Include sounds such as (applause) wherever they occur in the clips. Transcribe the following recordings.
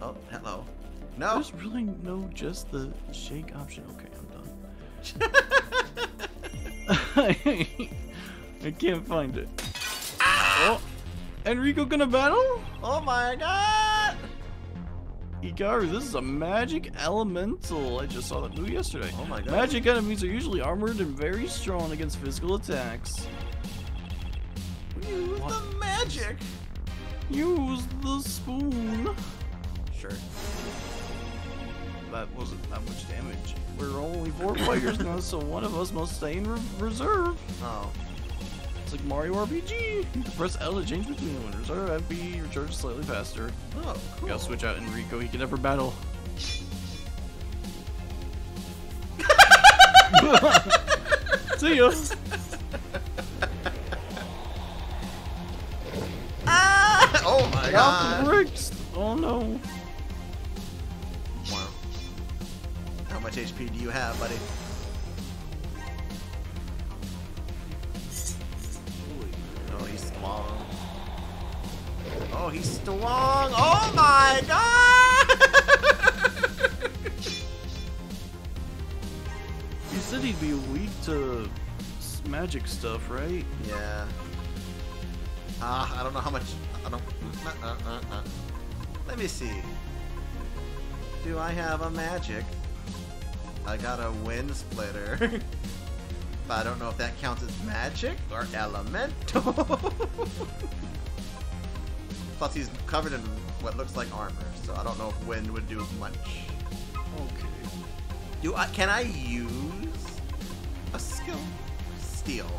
Oh, hello. No. There's really no just the shake option. Okay, I'm done. (laughs) (laughs) I can't find it. Ah! Oh, Enrico gonna battle? Oh my god! Hikaru, this is a magic elemental. I just saw that new yesterday. Oh my god. Magic enemies are usually armored and very strong against physical attacks. Use the magic! Use the spoon. Sure. That wasn't that much damage. We're only four players now, so one of us must stay in re reserve. Oh. It's like Mario RPG. You press L to change between the winners. Or FB recharges slightly faster. Oh, cool. Gotta switch out Enrico. He can never battle. (laughs) (laughs) See ya. God! bricks. Oh no. Wow. How much HP do you have, buddy? Oh, he's strong. Oh, he's strong! Oh my god! he said he'd be weak to magic stuff, right? yeah. Ah, I don't know how much. I don't. Uh, uh, uh, uh. Let me see. Do I have a magic? I got a wind splitter. (laughs) but I don't know if that counts as magic or elemental. (laughs) Plus, he's covered in what looks like armor, so I don't know if wind would do much. Okay. Do I? Can I use a skill? Steel.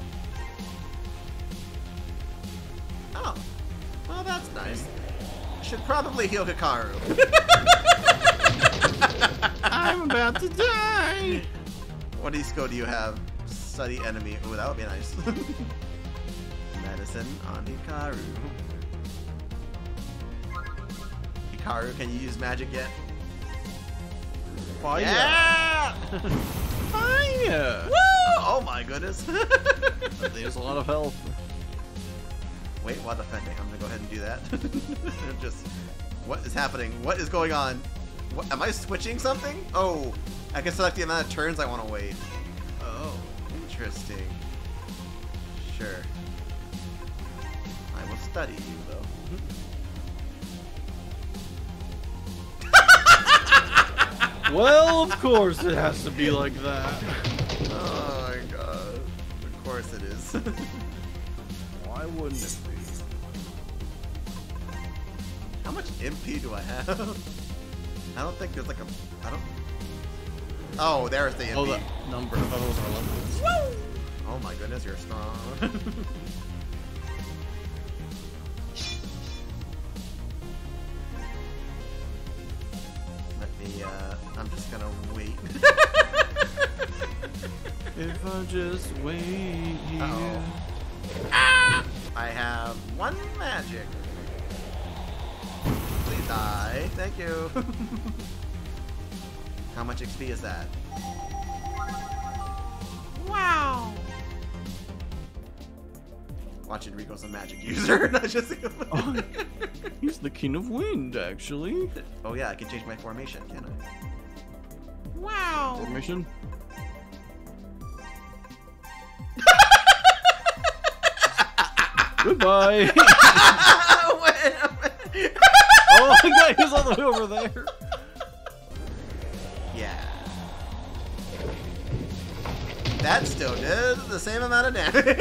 Should probably heal Hikaru. (laughs) I'm about to die. what skill do you have? Study enemy. Ooh, that would be nice. (laughs) Medicine on Hikaru. Hikaru, can you use magic yet? Fire. Yeah! (laughs) Fire. Woo! Oh my goodness. There's a lot of health. Wait, while defending, I'm gonna go ahead and do that. (laughs) Just, what is happening? What is going on? What, am I switching something? Oh, I can select the amount of turns I want to wait. Oh, interesting. Sure. I will study you, though. (laughs) Well, of course it has to be like that. Oh my god. Of course it is. (laughs) Why wouldn't it be? MP do I have? (laughs) I don't think there's like a. I don't. Oh, there's the MP. Oh, the number. It was our levels. Oh my goodness, you're strong. (laughs) Let me, uh, I'm just gonna wait. (laughs) If I just wait here. Uh-oh. I have one magic. Please die. Thank you. (laughs) How much XP is that? Wow. Watch Enrico's a magic (laughs) user. Not just. Oh, he's the king of wind, actually. oh yeah, I can change my formation, can I? Wow. Formation. (laughs) Goodbye. Oh my god, he's all the way over there. Yeah. That still did the same amount of damage. (laughs)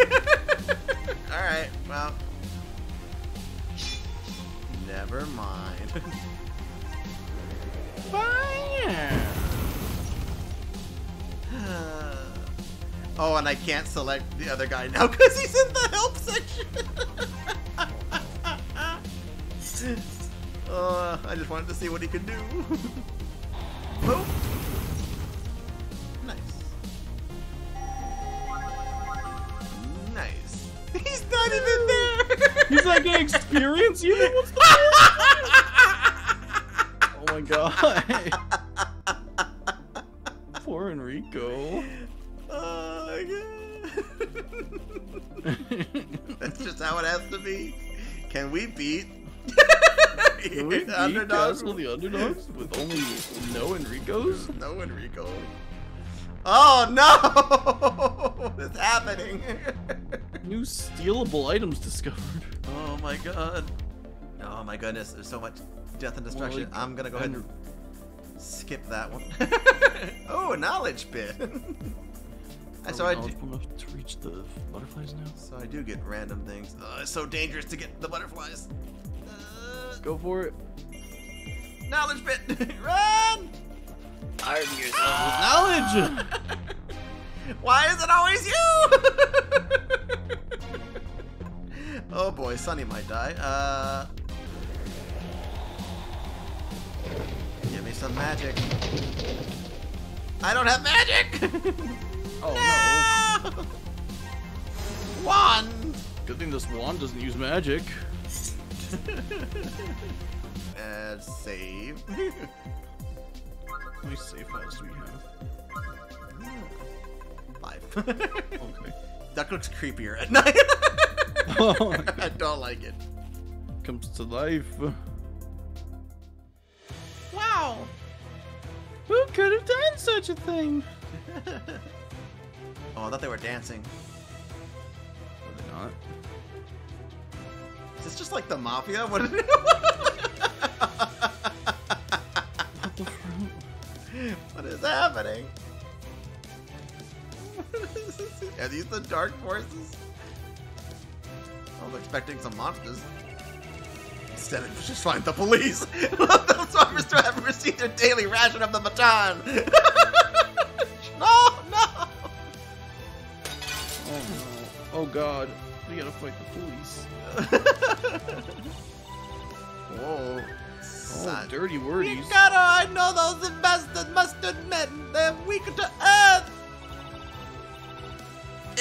Alright, well. Never mind. (laughs) Fire. (sighs) oh, and I can't select the other guy now because he's in the help section. (laughs) uh, I just wanted to see what he could do. (laughs) Boop. Nice. Nice. (laughs) He's not even there. He's not getting experience even? What's the (laughs) Oh my god. Poor Enrico. Oh my god. That's just how it has to be. Can we beat Really? The (laughs) underdog. Castle the underdogs with only no Enricos? No Enrico. Oh no! (laughs) What's happening? (laughs) New stealable items discovered. oh my god. Oh my goodness, there's so much death and destruction. like, I'm gonna go ahead and and- skip that one. oh, a knowledge bit. Are so we I do, enough to reach the butterflies now? so I do get random things. Oh, it's so dangerous to get the butterflies. Go for it. knowledge bit. (laughs) Run! Arm yourself with knowledge! (laughs) Why is it always you? (laughs) oh boy, Sunny might die. Uh, give me some magic. I don't have magic. Oh no! One. no. Good thing this wand doesn't use magic. (laughs) And save. How many save files do we have? Five. (laughs) Okay. Duck looks creepier at night. Oh, (laughs) I don't like it. Comes to life. Wow. Who could have done such a thing? Oh, I thought they were dancing. Are they not? Is this just like the mafia? What? What is happening? Are these the dark forces? I was expecting some monsters. Instead, it was just find the police. (laughs) Those farmers still haven't received their daily ration of the baton. (laughs) no, no. Oh no. Oh god. We gotta fight the police. Whoa. (laughs) Oh, oh dirty wordies. gotta, I know those invested mustard men. They're weak to earth.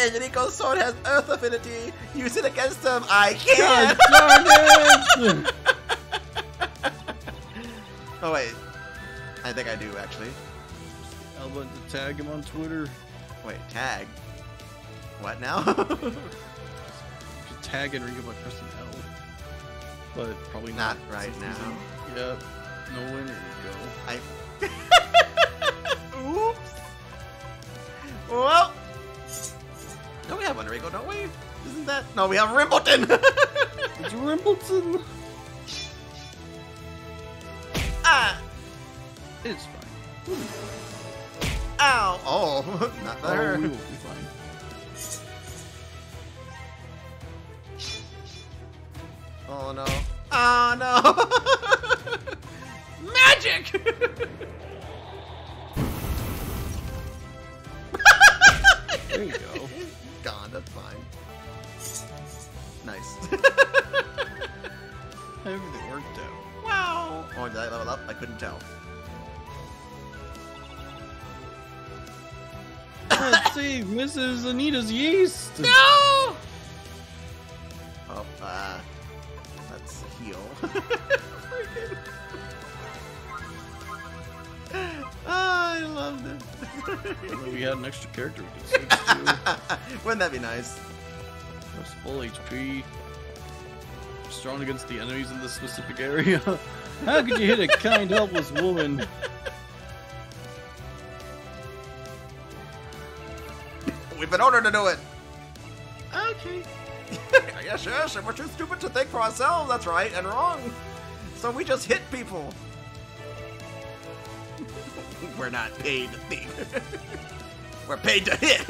Enrico's sword has earth affinity. Use it against them. I can't. darn it! (laughs) oh wait, I think I do actually. Elba to tag him on Twitter. Wait, tag. What now? (laughs) You should tag Enrico by pressing L. But probably Not not. right since now. he's in- Yep. No Enrico. I. (laughs) Oops. Well. No, we have Enrico, don't we? Isn't that? No, we have Rimbleton. (laughs) It's Rimbleton! ah. It's fine. Ow! Oh, (laughs) not Oh, there. we Oh no. Oh no! (laughs) Magic! There you go. Gone, that's fine. Nice. (laughs) Everything worked out. wow! Oh, did I level up? I couldn't tell. (coughs) Let's see, Mrs. Anita's yeast! No! An extra character we could switch to. Wouldn't that be nice? That's full HP. Strong against the enemies in this specific area. (laughs) How could you hit a kind, helpless woman? We've been ordered to do it. Okay. (laughs) yes, yes, and we're too stupid to think for ourselves. That's right and wrong. So we just hit people. (laughs) we're not paid to think. We're paid to hit. (laughs)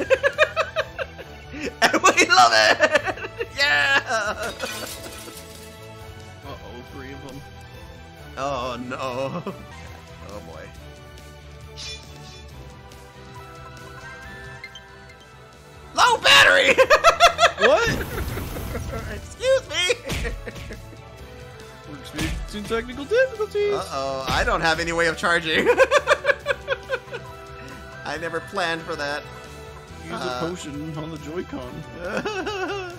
and we love it. (laughs) yeah. Uh-oh, three of them. Oh no. Oh boy. Low battery. (laughs) What? Excuse me. We're experiencing technical difficulties. Uh oh, I don't have any way of charging. I never planned for that. Use uh, a potion on the Joy-Con. (laughs)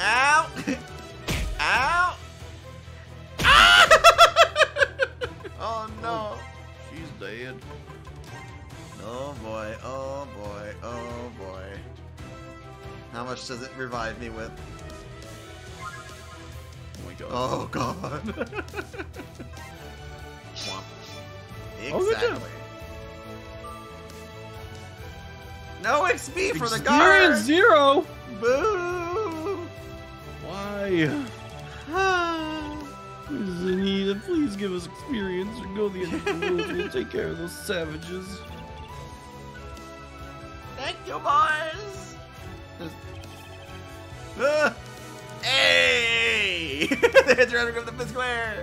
Ow! Ow! Ah! (laughs) oh no! She's dead. Oh boy, oh boy, oh boy. How much does it revive me with? Oh my god. Oh god. (laughs) Exactly. no XP for the guard. zero. Boo. Why? Zanita, please give us experience or go the end of the world. We'll (laughs) take care of those savages. Thank you, boys. Ah. (laughs) Hey! (laughs) the driving of the square.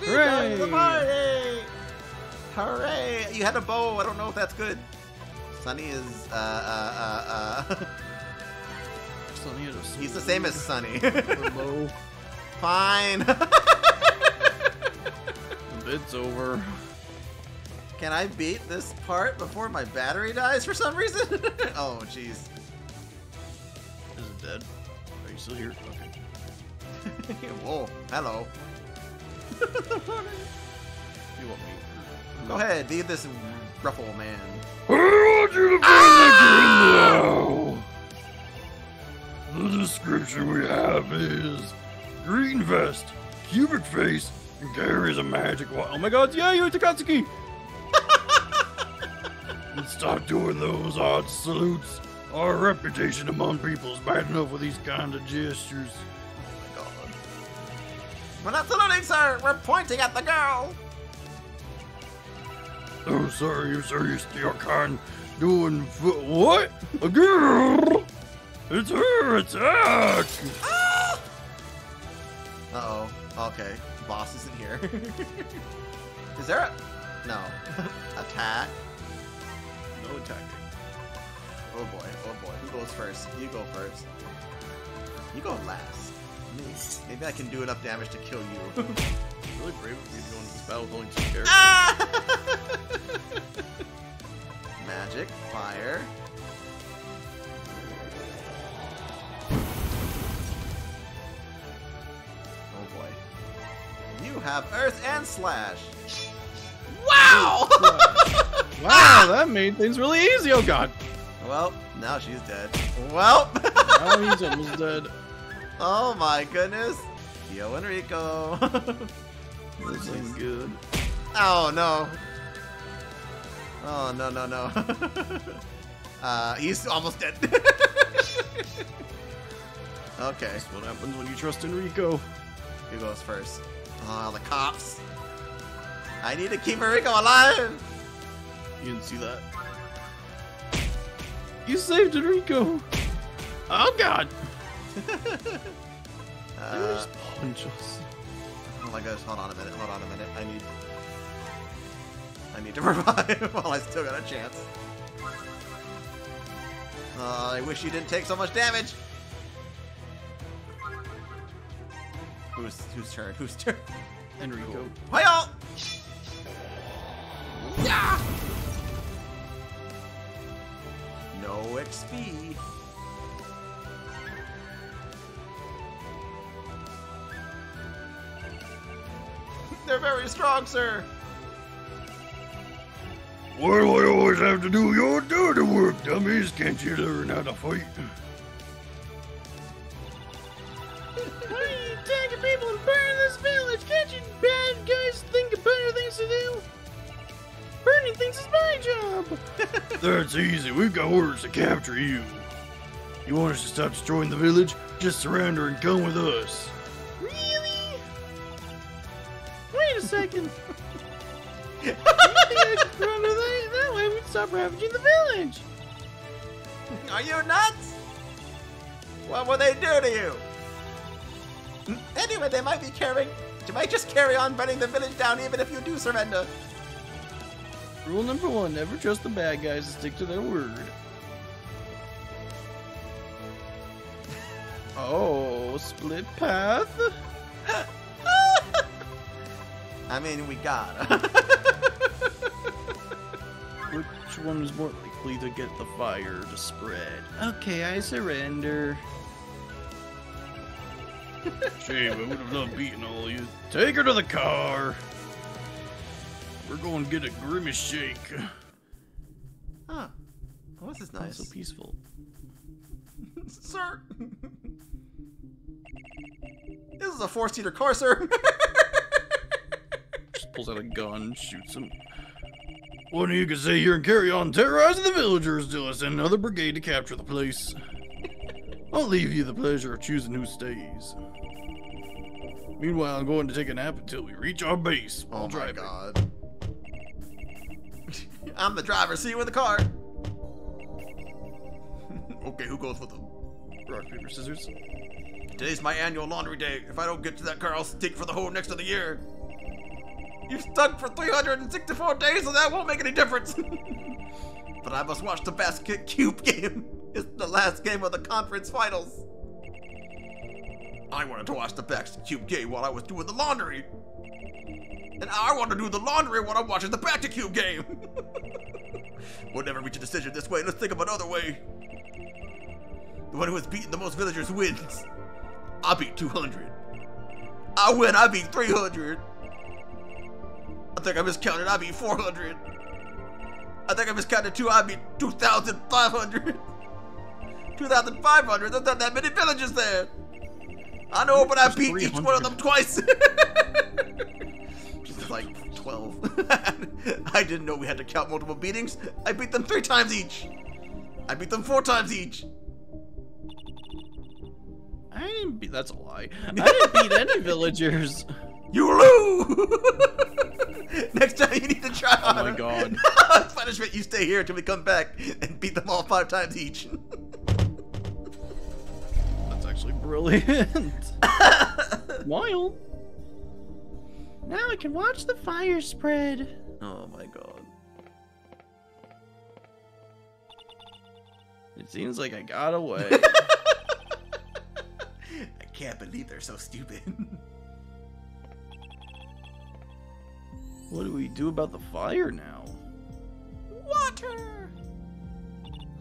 Me the party. Hooray! You had a bow. I don't know if that's good. Sunny is uh uh uh uh. Sonny had a He's the same as Sunny. (laughs) Hello. Fine. The bit's over. Can I beat this part before my battery dies for some reason? (laughs) oh, jeez. Is it dead? Are you still here? Okay. (laughs) Whoa, hello. (laughs) You want me? Go ahead, be this ruffle man. I want you to find the now. The description we have is green vest, cubic face, and carries a magic wand. Oh my god, yeah, you're Takatsuki! (laughs) And stop doing those odd salutes. Our reputation among people is bad enough with these kind of gestures. My god. We're not saluting, sir! We're pointing at the girl! Oh, sorry, sir, you're still kind doing f- what? A girl? It's her attack! Ah! Uh oh. Okay. Boss isn't here. (laughs) Is there a. No. (laughs) Attack? No attacking. Oh boy, oh boy. Who goes first? You go first. You go last. Maybe, maybe I can do enough damage to kill you. (laughs) It's really brave of you to go into this battle with only two characters. ah! (laughs) Magic, fire. Oh boy. You have Earth and Slash. Wow! (laughs) Wow, that made things really easy, oh god! well, now she's dead. Well. Now he's almost dead. Oh my goodness. Yo Enrico. (laughs) This ain't good. Oh no. Oh no no no. (laughs) uh, he's almost dead. (laughs) okay, That's what happens when you trust Enrico. who goes first? Oh, the cops. I need to keep Enrico alive. You didn't see that. You saved Enrico! Oh god! Uh, just punch us. oh my gosh, hold on a minute, hold on a minute. I need. I need to (laughs) revive while I still got a chance. Oh, I wish you didn't take so much damage. Who's whose turn? Whose turn? Enrico. Hi Yeah! No XP. They're very strong, sir. Why do I always have to do your dirty work, dummies? Can't you learn how to fight? Why are you attacking people and burning this village? Can't you bad guys think of better things to do? Burning things is my job. (laughs) That's easy. We've got orders to capture you. You want us to stop destroying the village? Just surrender and come with us. Second. you think I could run that? That way we'd stop ravaging the village. (laughs) Are you nuts? What will they do to you? Anyway, they might be carrying. You might just carry on burning the village down even if you do surrender. Rule number one never trust the bad guys and stick to their word. (laughs) Oh, split path? I mean, we gotta. (laughs) Which one is more likely to get the fire to spread? Okay, I surrender. (laughs) Shame, I would have loved beating all of you. Take her to the car. We're going to get a grimace shake. huh. Oh, this is Not nice. so peaceful. (laughs) Sir. This is is a four-seater car, Just pulls out a gun, shoots him. One of you can stay here and carry on terrorizing the villagers till I send another brigade to capture the place. I'll leave you the pleasure of choosing who stays. Meanwhile, I'm going to take a nap until we reach our base. oh I'll my drive it. god. (laughs) I'm the driver. See you in the car. (laughs) okay, who goes with them? Rock, paper, scissors. Today's my annual laundry day. If I don't get to that car, I'll stink for the whole next of the year. You've stunk for 364 days, and that won't make any difference. (laughs) but I must watch the basket cube game. (laughs) It's the last game of the conference finals. I wanted to watch the basket cube game while I was doing the laundry. And I want to do the laundry while I'm watching the basket cube game. (laughs) we'll never reach a decision this way. Let's think of another way. The one who has beaten the most villagers wins. I beat 200. I win, I beat 300. I think I miscounted, I beat 400. I think I miscounted two, I beat 2,500. 2,500, there's not that many villages there. I know, but I beat each one of them twice. (laughs) Just like 12. (laughs) I didn't know we had to count multiple beatings. I beat them three times each. I beat them four times each. I didn't beat. That's a lie. I didn't beat any (laughs) villagers. You lose! (laughs) Next time you need to try Oh my harder. god. (laughs) Punishment, you stay here until we come back and beat them all five times each. (laughs) That's actually brilliant. Wild. Now I can watch the fire spread. oh my god. It seems like I got away. I can't believe they're so stupid. What do we do about the fire now? Water!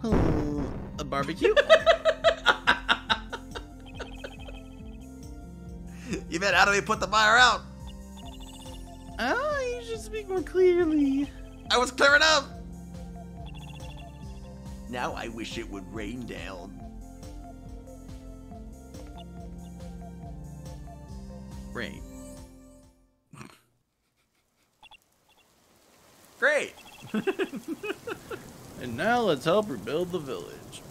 Oh, a barbecue? (laughs) You bet, how do we put the fire out? Ah, you should speak more clearly. I was clearing up! Now I wish it would rain down. Now let's help rebuild the village.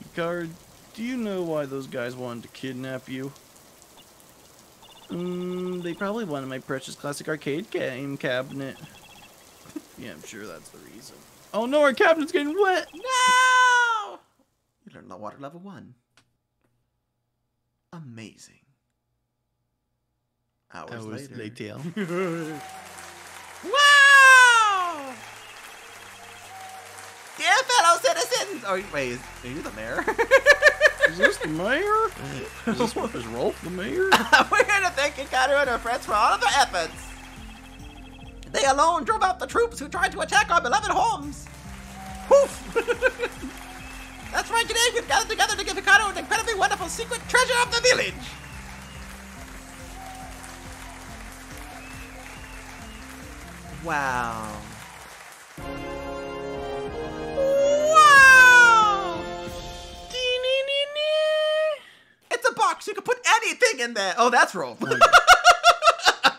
Picard, do you know why those guys wanted to kidnap you? Mm, they probably wanted my precious classic arcade game cabinet. (laughs) Yeah, I'm sure that's the reason. Oh no, our cabinet's getting wet. No! You learned the water level one. Amazing. Hours, Hours later. later. (laughs) (laughs) Wow! Dear fellow citizens! Oh, wait, is, are you the mayor? (laughs) Is this the mayor? Is this what is Rolf the mayor? (laughs) We're here to thank Hikaru and her friends for all of their efforts. They alone drove out the troops who tried to attack our beloved homes. Poof! (laughs) That's right, today we've gathered together to give Hikaru an incredibly wonderful secret treasure of the village. Wow. Wow! You can put anything in there. Oh, that's roll. (laughs)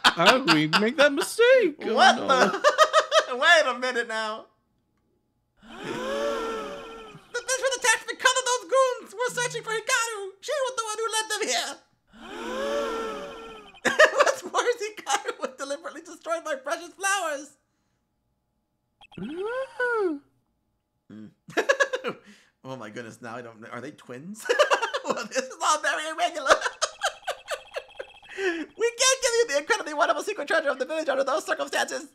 How did we make that mistake? Oh, What no. the? (laughs) Wait a minute now. (gasps) the fish with the tax because of those goons were searching for Hikaru. She was the one who led them here. (laughs) What's worse, Hikaru was deliberately destroyed by precious flowers. Hmm. oh my goodness, now I don't know. Are they twins? (laughs) this is all very irregular. (laughs) we can't give you the incredibly wonderful secret treasure of the village under those circumstances.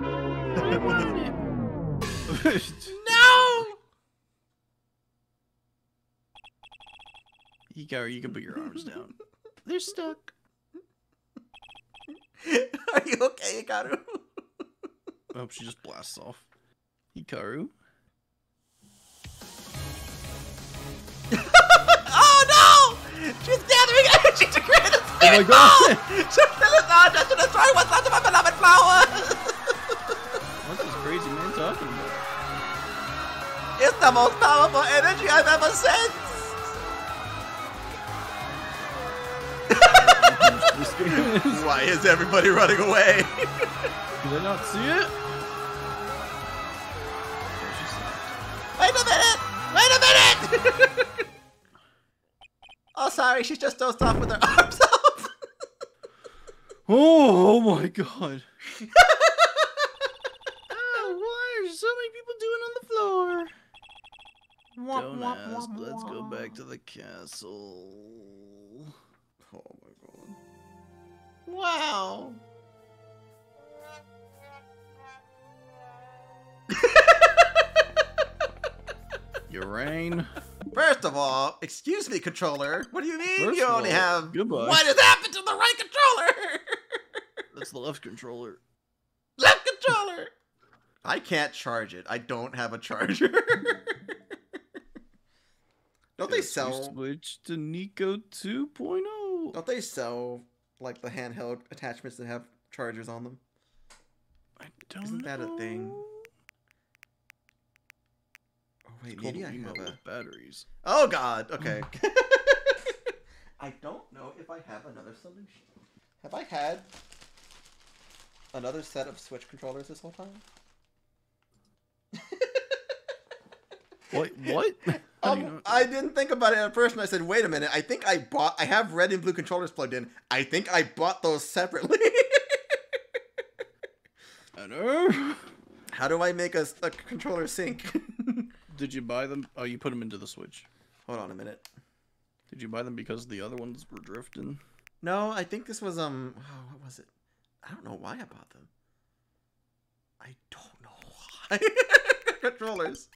(laughs) No! Hikaru, you can put your arms down. They're stuck. Are you okay, Hikaru? I hope she just blasts off. Hikaru? She's gathering energy to create a Oh my god! She's filling the just to destroy what's left of my beloved flower! What's (laughs) this crazy man talking about? it's the most powerful energy I've ever sensed! this game is. Why is everybody running away? Did I not see it? Wait a minute! Wait a minute! (laughs) sorry, she's just dozed off with her (laughs) arms up. Oh, oh my god. oh, why are so many people doing on the floor? Don't ask. Let's go back to the castle. Oh my god. Wow. Your rain. First of all, excuse me, controller. What do you mean First you only all, have. goodbye. What has happened to the right controller? (laughs) That's the left controller. Left controller! I can't charge it. I don't have a charger. (laughs) don't they sell. Switch to Nico 2.0. Don't they sell like the handheld attachments that have chargers on them? I don't Isn't that a thing? Know. Wait, It's called maybe a I Wiimote have a. with batteries. Oh god. Okay. (laughs) I don't know if I have another solution. Have I had another set of Switch controllers this whole time? (laughs) What? What? (laughs) How you Um, know- I didn't think about it at first, and I said, "Wait a minute! I think I bought. I have red and blue controllers plugged in. I think I bought those separately. I know. How do I make a, a controller sync? Did you buy them? Oh, you put them into the Switch. Hold on a minute. Did you buy them because the other ones were drifting? No, I think this was um. Oh, what was it? I don't know why I bought them. I don't know why. (laughs) controllers.